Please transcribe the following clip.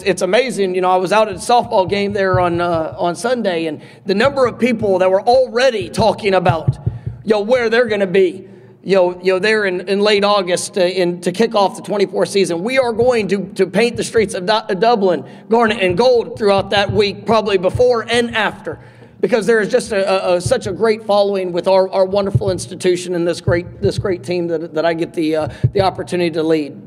It's, amazing. You know, I was out at a softball game there on, uh, on Sunday, and the number of people that were already talking about, you know, where they're going to be you know, you know, there in, in late August uh, in, to kick off the 24 season. We are going to, to paint the streets of Du- Dublin garnet and gold throughout that week, probably before and after, because there is just a, a, a, such a great following with our, our wonderful institution and this great, this great team that, that I get the, uh, the opportunity to lead.